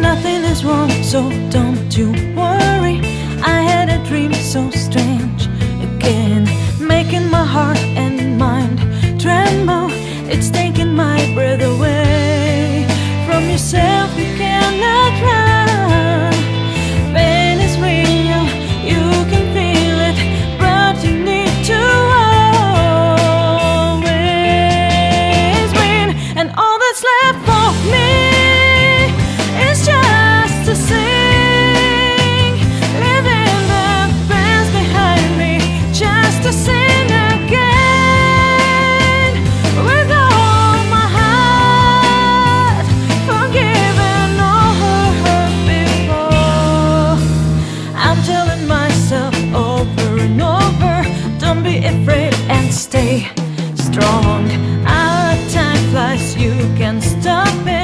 Nothing is wrong, so don't you so strange. strong. Our time flies, you can stop it.